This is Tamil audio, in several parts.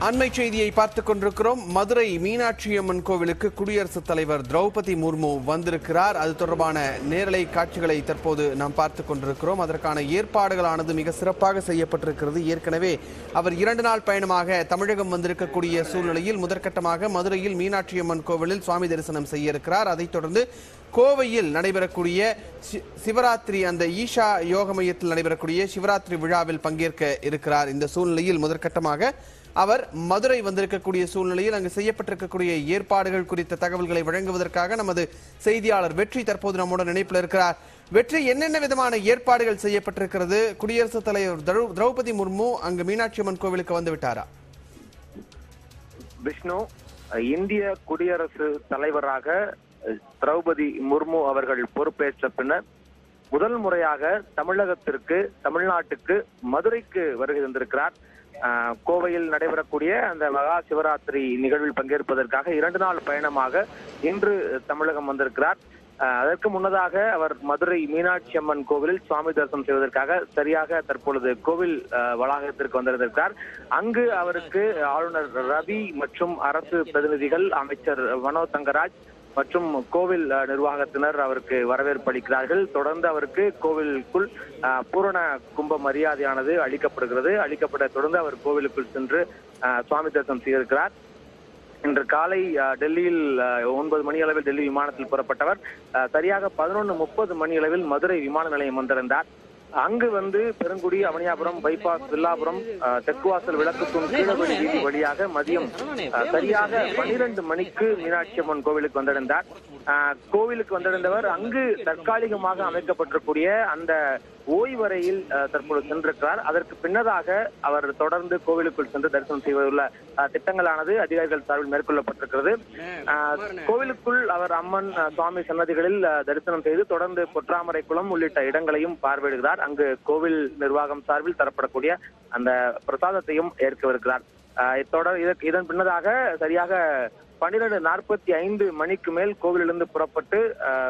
அண்மை செய்தியை பார்த்துக் கொண்டிருக்கிறோம். மதுரை மீனாட்சி அம்மன் கோவிலுக்கு குடியரசுத் தலைவர் திரௌபதி முர்மு வந்திருக்கிறார். அது தொடர்பான நேரலை காட்சிகளை தற்போது நாம் பார்த்துக் கொண்டிருக்கிறோம். அதற்கான ஏற்பாடுகளானது மிக சிறப்பாக செய்யப்பட்டிருக்கிறது. ஏற்கனவே அவர் இரண்டு நாள் பயணமாக தமிழகம் வந்திருக்கக்கூடிய சூழ்நிலையில் முதற்கட்டமாக மதுரையில் மீனாட்சி அம்மன் கோவிலில் சுவாமி தரிசனம் செய்ய இருக்கிறார். அதைத் தொடர்ந்து கோவையில் நடைபெறக்கூடிய சி- சிவராத்திரி அந்த ஈஷா யோக மையத்தில் நடைபெறக்கூடிய சிவராத்திரி விழாவில் பங்கேற்க இருக்கிறார். இந்த சூழ்நிலையில் முதற்கட்டமாக அவர் மதுரை வந்திருக்கக்கூடிய சூழ்நிலையில் அங்கு செய்யப்பட்டிருக்கக்கூடிய ஏற்பாடுகள் குறித்த தகவல்களை வழங்குவதற்காக நமது செய்தியாளர் வெற்றி தற்போது நம்முடன் இணைப்பில் இருக்கிறார். வெற்றி என்னென்ன விதமான ஏற்பாடுகள் செய்யப்பட்டிருக்கிறது? குடியரசுத் தலைவர் திரௌ- திரௌபதி முர்மு அங்கு மீனாட்சி அம்மன் கோவிலுக்கு வந்து விட்டாரா? விஷ்ணு இந்திய குடியரசு தலைவராக திரௌபதி முர்மு அவர்கள் பொறுப்பேற்ற பின்னர் முதல் முறையாக தமிழகத்திற்கு தமிழ்நாட்டுக்கு மதுரைக்கு வருகை தந்திருக்கிறார். கோவையில் நடைபெறக்கூடிய அந்த மகா சிவராத்திரி நிகழ்வில் பங்கேற்பதற்காக இரண்டு நாள் பயணமாக இன்று தமிழகம் வந்திருக்கிறார். அதற்கு முன்னதாக அவர் மதுரை மீனாட்சி அம்மன் கோவிலில் சுவாமி தரிசனம் செய்வதற்காக சரியாக தற்பொழுது கோவில் வளாகத்திற்கு வந்திருந்திருக்கிறார் அங்கு அவருக்கு ஆளுநர் ரவி மற்றும் அரசு பிரதிநிதிகள் அமைச்சர் மனோ தங்கராஜ் மற்றும் கோவில் நிர்வாகத்தினர் அவருக்கு வரவேற்பு அளிக்கிறார்கள். தொடர்ந்து அவருக்கு கோவிலுக்குள் பூரண கும்ப மரியாதையானது அளிக்கப்படுகிறது. அளிக்கப்பட்ட தொடர்ந்து அவர் கோவிலுக்குள் சென்று சுவாமி தரிசனம் செய்திருக்கிறார். இன்று காலை டெல்லியில் ஒன்பது மணி அளவில் டெல்லி விமானத்தில் புறப்பட்டவர். சரியாக பதினொன்று முப்பது மணி அளவில் மதுரை விமான நிலையம் வந்திருந்தார். அங்கு வந்து பெருங்குடி அவனியாபுரம் பைபாஸ் வில்லாபுரம் தெற்குவாசல் விளக்குத்தூண் கீழவழி வீதி வழியாக மதியம் சரியாக பனிரெண்டு மணிக்கு மீனாட்சி அம்மன் கோவிலுக்கு வந்தடைந்தார் கோவிலுக்கு வந்தடைந்தவர் அங்கு தற்காலிகமாக அமைக்கப்பட்டிருக்கூடிய அந்த ஓய்வறையில் அஹ், தற்பொழுது சென்றிருக்கிறார். அதற்கு பின்னதாக அவர் தொடர்ந்து கோவிலுக்குள் சென்று தரிசனம் செய்வதுள்ள திட்டங்களானது அதிகாரிகள் சார்பில் மேற்கொள்ளப்பட்டிருக்கிறது. கோவிலுக்குள் அவர் அம்மன் சுவாமி சன்னதிகளில் தரிசனம் செய்து தொடர்ந்து பொற்றாமரை குளம் உள்ளிட்ட இடங்களையும் பார்வையிடுகிறார். இருக்கிறார் அங்கு கோவில் நிர்வாகம் சார்பில் தரப்படக்கூடிய அந்த பிரசாதத்தையும் ஏற்கவிருக்கிறார். அஹ், தொடர் இதற்கு இதன் பின்னதாக சரியாக பன்னிரண்டு நாற்பத்தி ஐந்து மணிக்கு மேல் கோவிலிருந்து புறப்பட்டு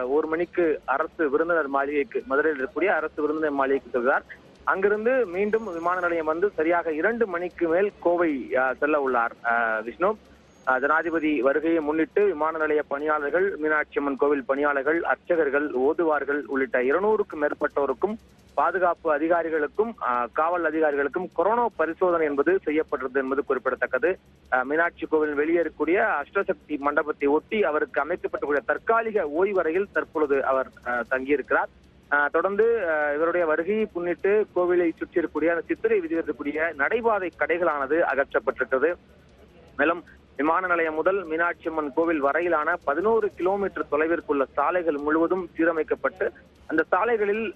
ஒரு மணிக்கு அரசு விருந்தினர் மாளிகைக்கு மதுரையில் இருக்கக்கூடிய அரசு விருந்தினர் மாளிகைக்கு செல்கிறார். அங்கிருந்து மீண்டும் விமான நிலையம் வந்து சரியாக இரண்டு மணிக்கு மேல் கோவை செல்ல உள்ளார். விஷ்ணு ஜனாதிபதி வருகையை முன்னிட்டு விமான நிலைய பணியாளர்கள் மீனாட்சி அம்மன் கோவில் பணியாளர்கள் அர்ச்சகர்கள் ஓதுவார்கள் உள்ளிட்ட இருநூறுக்கும் மேற்பட்டோருக்கும் பாதுகாப்பு அதிகாரிகளுக்கும் காவல் அதிகாரிகளுக்கும் கொரோனா பரிசோதனை என்பது செய்யப்பட்டது என்பது குறிப்பிடத்தக்கது. மீனாட்சி கோவில் வெளியே இருக்கக்கூடிய அஷ்டசக்தி மண்டபத்தை ஒட்டி அவருக்கு அமைக்கப்பட்டுள்ள தற்காலிக ஓய்வறையில் தற்பொழுது அவர் தங்கியிருக்கிறார். தொடர்ந்து இவருடைய வருகையை முன்னிட்டு கோவிலை சுற்றி இருக்கக்கூடிய சித்திரை விதி இருக்கக்கூடிய நடைபாதை கடைகளானது அகற்றப்பட்டிருக்கிறது. மேலும் விமான நிலையம் முதல் மீனாட்சி அம்மன் கோவில் வரையிலான பதினோரு கிலோமீட்டர் தொலைவிற்குள்ள சாலைகள் முழுவதும் சீரமைக்கப்பட்டு அந்த சாலைகளில்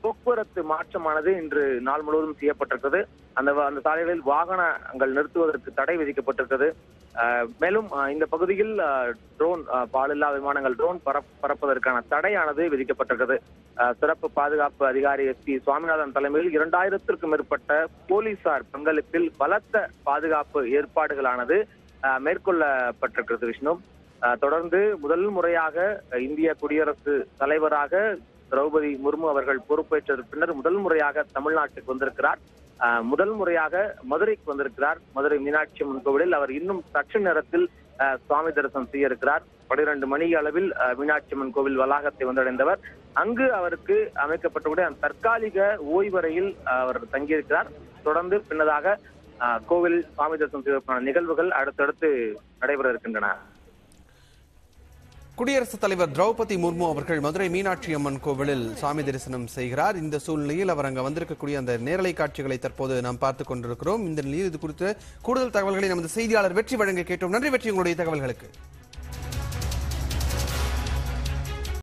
போக்குவரத்து மாற்றமானது இன்று நாள் முழுவதும் செய்யப்பட்டிருக்கிறது. அந்த வ- அந்த சாலைகளில் வாகனங்கள் நிறுத்துவதற்கு தடை விதிக்கப்பட்டிருக்கிறது. மேலும் இந்த பகுதியில் ட்ரோன் பாலில்லா விமானங்கள் ட்ரோன் பறப்- பறப்பதற்கான தடையானது விதிக்கப்பட்டிருக்கிறது. சிறப்பு பாதுகாப்பு அதிகாரி எஸ் பி சுவாமிநாதன் தலைமையில் இரண்டாயிரத்திற்கும் மேற்பட்ட போலீசார் பங்களிப்பில் பலத்த பாதுகாப்பு ஏற்பாடுகளானது மேற்கொள்ளப்பட்டிருக்கிறது விஷ்ணு. அஹ், தொடர்ந்து முதல் முறையாக இந்திய குடியரசு தலைவராக திரௌபதி முர்மு அவர்கள் பொறுப்பேற்ற பின்னர் முதல் முறையாக தமிழ்நாட்டுக்கு வந்திருக்கிறார். அஹ், முதல் முறையாக மதுரைக்கு வந்திருக்கிறார். மதுரை மீனாட்சி அம்மன் கோவிலில் அவர் இன்னும் சற்று நேரத்தில் அஹ், சுவாமி தரிசனம் செய்ய இருக்கிறார் பனிரெண்டு மணி அளவில் மீனாட்சி அம்மன் கோவில் வளாகத்தை வந்தடைந்தவர். அங்கு அவருக்கு அமைக்கப்பட்டுள்ள தற்காலிக ஓய்வறையில் அவர் தங்கியிருக்கிறார். தொடர்ந்து பின்னதாக கோவில் சுவாமி தரிசனம் செய்வதற்கான நிகழ்வுகள் அடுத்தடுத்து நடைபெற இருக்கின்றன. குடியரசுத் தலைவர் திரௌபதி முர்மு அவர்கள் மதுரை மீனாட்சி அம்மன் கோவிலில் சாமி தரிசனம் செய்கிறார். இந்த சூழ்நிலையில் அவர் அங்க வந்திருக்கக்கூடிய அந்த நேரலை காட்சிகளை தற்போது நாம் பார்த்துக் கொண்டிருக்கிறோம். இந்த நிலையில் இது குறித்து கூடுதல் தகவல்களை நமது செய்தியாளர் வெற்றி வழங்க கேட்டோம். நன்றி வெற்றி உங்களுடைய தகவல்களுக்கு.